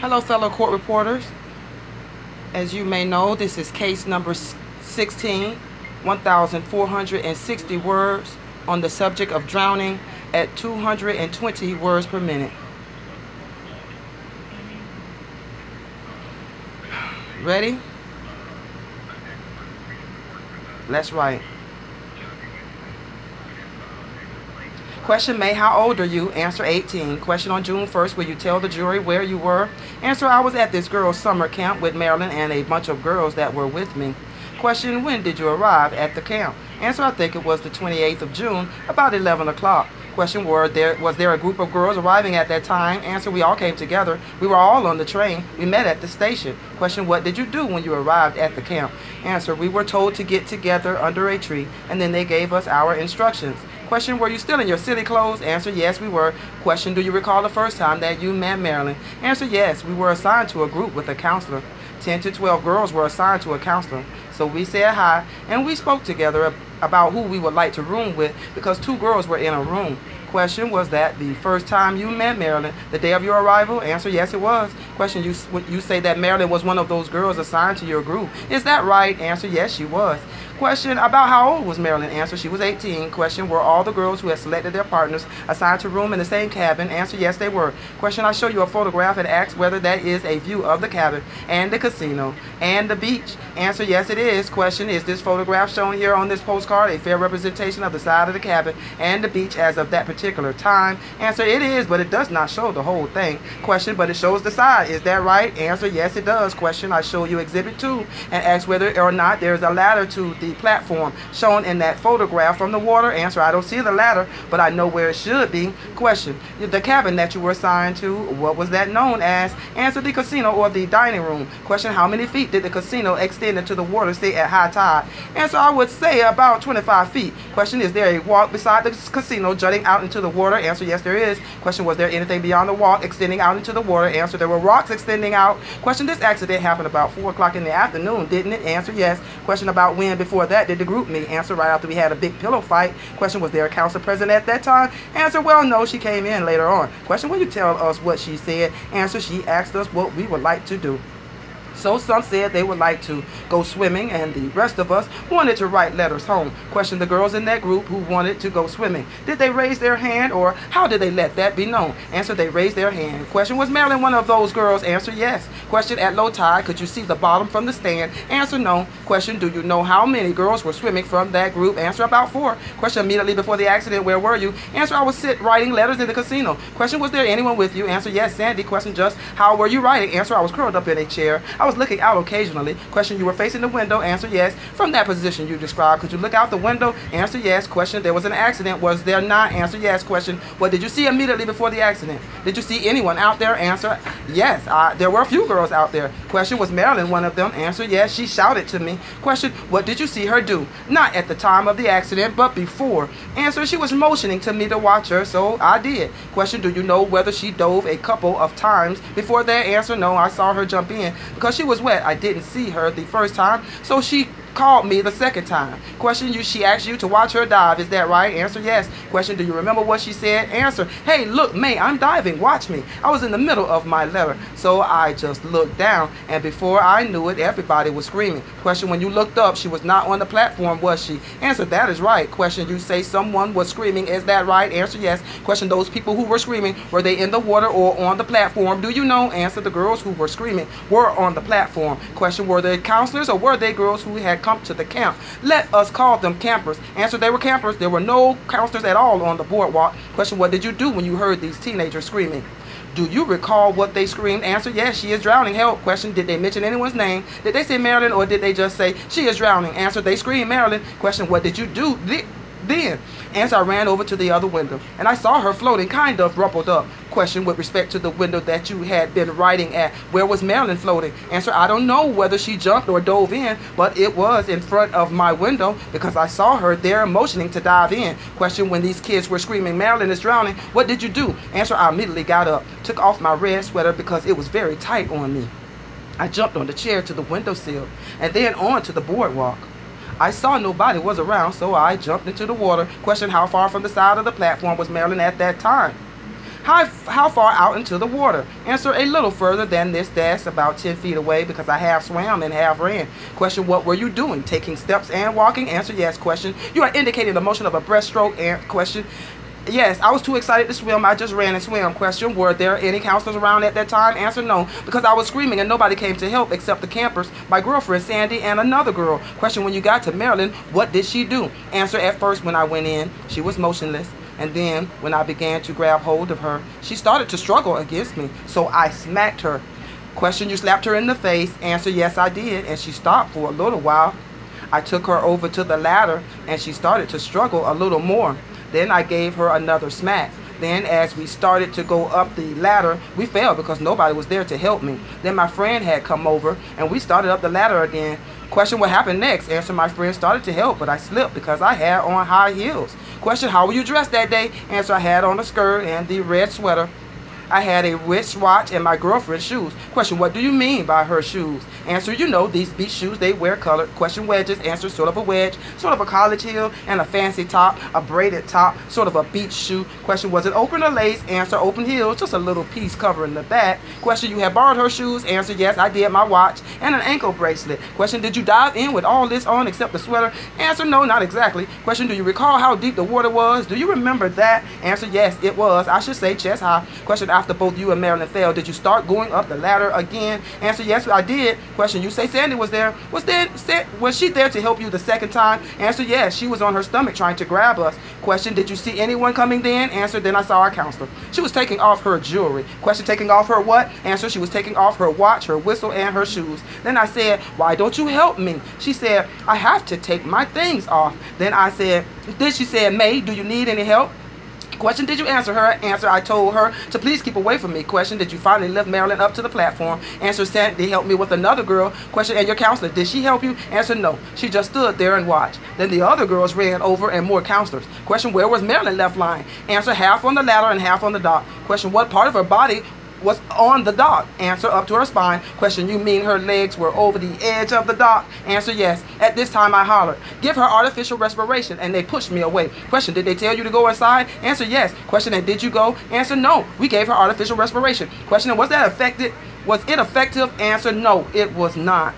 Hello, fellow court reporters. As you may know, this is case number 16, 1,460 words on the subject of drowning at 220 words per minute. Ready? Let's write. Question May, how old are you? Answer 18. Question on June 1st, will you tell the jury where you were? Answer, I was at this girl's summer camp with Marilyn and a bunch of girls that were with me. Question, when did you arrive at the camp? Answer, I think it was the 28th of June, about 11 o'clock. Question, were there, was there a group of girls arriving at that time? Answer, we all came together. We were all on the train. We met at the station. Question, what did you do when you arrived at the camp? Answer, we were told to get together under a tree, and then they gave us our instructions. Question, were you still in your city clothes? Answer, yes, we were. Question, do you recall the first time that you met Marilyn? Answer, yes, we were assigned to a group with a counselor. 10 to 12 girls were assigned to a counselor. So we said hi, and we spoke together about who we would like to room with because two girls were in a room. Question, was that the first time you met Marilyn, the day of your arrival? Answer, yes, it was. Question, you, you say that Marilyn was one of those girls assigned to your group. Is that right? Answer, yes, she was. Question, about how old was Marilyn? Answer, she was 18. Question, were all the girls who had selected their partners assigned to room in the same cabin? Answer, yes, they were. Question, I show you a photograph and ask whether that is a view of the cabin and the casino and the beach. Answer, yes, it is. Question, is this photograph shown here on this postcard a fair representation of the side of the cabin and the beach as of that particular time? Answer, it is, but it does not show the whole thing. Question, but it shows the side. Is that right? Answer, yes, it does. Question, I show you exhibit 2 and ask whether or not there is a ladder to the platform shown in that photograph from the water? Answer, I don't see the ladder, but I know where it should be. Question, the cabin that you were assigned to, what was that known as? Answer, the casino or the dining room. Question, how many feet did the casino extend into the water, say at high tide? Answer, I would say about 25 feet. Question, is there a walk beside the casino jutting out into the water? Answer, yes, there is. Question, was there anything beyond the walk extending out into the water? Answer, there were rocks extending out. Question, this accident happened about 4 o'clock in the afternoon, didn't it? Answer, yes. Question about when before that did the group meet? Answer, right after we had a big pillow fight. Question, was there a council present at that time? Answer, well, no, she came in later on. Question, will you tell us what she said? Answer, she asked us what we would like to do. So some said they would like to go swimming, and the rest of us wanted to write letters home. Question the girls in that group who wanted to go swimming. Did they raise their hand, or how did they let that be known? Answer, they raised their hand. Question, was Marilyn one of those girls? Answer, yes. Question, at low tide, could you see the bottom from the stand? Answer, no. Question, do you know how many girls were swimming from that group? Answer, about four. Question, immediately before the accident, where were you? Answer, I was sit writing letters in the casino. Question, was there anyone with you? Answer, yes, Sandy. Question, just how were you writing? Answer, I was curled up in a chair. I was looking out occasionally. Question, you were facing the window. Answer, yes. From that position you described, could you look out the window? Answer, yes. Question, there was an accident. Was there not? Answer, yes. Question, what did you see immediately before the accident? Did you see anyone out there? Answer, yes. Uh, there were a few girls out there. Question, was Marilyn one of them? Answer, yes. She shouted to me. Question, what did you see her do? Not at the time of the accident, but before. Answer, she was motioning to me to watch her, so I did. Question, do you know whether she dove a couple of times before that? Answer, no. I saw her jump in because she was wet I didn't see her the first time, so she called me the second time. Question you, she asked you to watch her dive. Is that right? Answer yes. Question, do you remember what she said? Answer, hey, look, May, I'm diving. Watch me. I was in the middle of my letter, so I just looked down, and before I knew it, everybody was screaming. Question, when you looked up, she was not on the platform, was she? Answer, that is right. Question, you say someone was screaming. Is that right? Answer, yes. Question, those people who were screaming, were they in the water or on the platform? Do you know? Answer, the girls who were screaming were on the platform. Question, were they counselors or were they girls who had come to the camp. Let us call them campers. Answer, they were campers. There were no counselors at all on the boardwalk. Question, what did you do when you heard these teenagers screaming? Do you recall what they screamed? Answer, yes, she is drowning. Help. Question, did they mention anyone's name? Did they say Marilyn or did they just say she is drowning? Answer, they screamed Marilyn. Question, what did you do then? Answer, I ran over to the other window and I saw her floating, kind of rumpled up. Question with respect to the window that you had been writing at. Where was Marilyn floating? Answer, I don't know whether she jumped or dove in, but it was in front of my window because I saw her there motioning to dive in. Question, when these kids were screaming, Marilyn is drowning, what did you do? Answer, I immediately got up, took off my red sweater because it was very tight on me. I jumped on the chair to the windowsill and then on to the boardwalk. I saw nobody was around, so I jumped into the water. Question, how far from the side of the platform was Marilyn at that time? How, how far out into the water? Answer, a little further than this dash, about 10 feet away because I half swam and half ran. Question, what were you doing? Taking steps and walking? Answer, yes. Question, you are indicating the motion of a breaststroke. And question, Yes, I was too excited to swim. I just ran and swam. Question, were there any counselors around at that time? Answer, no, because I was screaming and nobody came to help except the campers, my girlfriend Sandy, and another girl. Question, when you got to Marilyn, what did she do? Answer, at first when I went in, she was motionless. And then when I began to grab hold of her, she started to struggle against me. So I smacked her. Question, you slapped her in the face? Answer, yes, I did. And she stopped for a little while. I took her over to the ladder and she started to struggle a little more. Then I gave her another smack. Then as we started to go up the ladder, we fell because nobody was there to help me. Then my friend had come over and we started up the ladder again. Question what happened next? Answer my friend started to help, but I slipped because I had on high heels. Question how were you dressed that day? Answer I had on a skirt and the red sweater. I had a wristwatch and my girlfriend's shoes. Question, what do you mean by her shoes? Answer, you know, these beach shoes, they wear colored. Question, wedges. Answer, sort of a wedge, sort of a college heel, and a fancy top, a braided top, sort of a beach shoe. Question, was it open or lace? Answer, open heels, just a little piece covering the back. Question, you had borrowed her shoes? Answer, yes, I did, my watch, and an ankle bracelet. Question, did you dive in with all this on except the sweater? Answer, no, not exactly. Question, do you recall how deep the water was? Do you remember that? Answer, yes, it was. I should say chest high. Question, after both you and Marilyn fell, did you start going up the ladder again? Answer, yes, I did. Question, you say Sandy was there. Was there, was she there to help you the second time? Answer, yes, she was on her stomach trying to grab us. Question, did you see anyone coming then? Answer, then I saw our counselor. She was taking off her jewelry. Question, taking off her what? Answer, she was taking off her watch, her whistle, and her shoes. Then I said, why don't you help me? She said, I have to take my things off. Then I said, then she said, May, do you need any help? Question, did you answer her? Answer, I told her to please keep away from me. Question, did you finally lift Marilyn up to the platform? Answer, Sandy helped me with another girl. Question, and your counselor, did she help you? Answer, no. She just stood there and watched. Then the other girls ran over and more counselors. Question, where was Marilyn left lying? Answer, half on the ladder and half on the dock. Question, what part of her body was on the dock. Answer up to her spine. Question, you mean her legs were over the edge of the dock? Answer, yes. At this time I hollered, give her artificial respiration, and they pushed me away. Question, did they tell you to go inside? Answer, yes. Question, and did you go? Answer, no. We gave her artificial respiration. Question, was that effective? Was it effective? Answer, no, it was not.